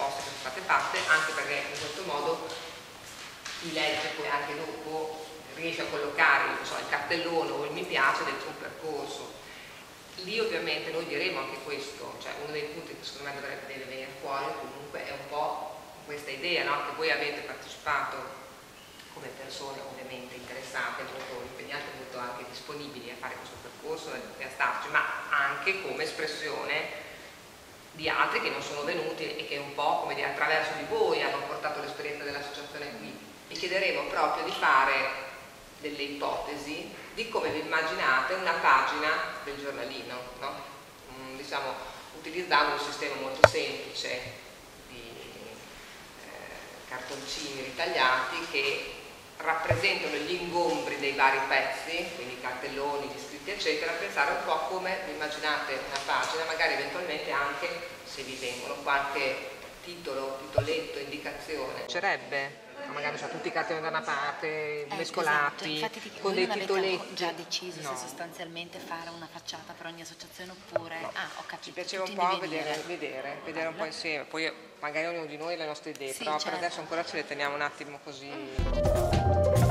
proposte che sono state fatte, anche perché in questo modo chi legge poi anche dopo riesce a collocare so, il cartellone o il mi piace dentro un percorso. Lì ovviamente noi diremo anche questo, cioè uno dei punti che secondo me dovrebbe deve venire fuori comunque è un po' questa idea no? che voi avete partecipato come persone ovviamente interessate, molto impegnate, molto anche disponibili a fare questo percorso e a starci, ma anche come espressione di altri che non sono venuti e che un po' come dire, attraverso di voi hanno portato l'esperienza dell'associazione qui. Vi chiederemo proprio di fare delle ipotesi di come vi immaginate una pagina del giornalino, no? mm, diciamo, utilizzando un sistema molto semplice di eh, cartoncini ritagliati che rappresentano gli ingombri dei vari pezzi, quindi cartelloni, gli eccetera, pensare un po' come vi immaginate una pagina, magari eventualmente anche se vi vengono qualche titolo, titoletto, indicazione. Piacerebbe magari so, tutti i cartoni da una parte, ecco, mescolati, esatto. Infatti, con dei titoletti. già deciso no. se sostanzialmente fare una facciata per ogni associazione oppure... No. Ah, ho capito. Ci piaceva un po' vedere, vedere, vedere un po' insieme, poi magari ognuno di noi ha le nostre idee, sì, però certo. per adesso ancora ce le teniamo un attimo così.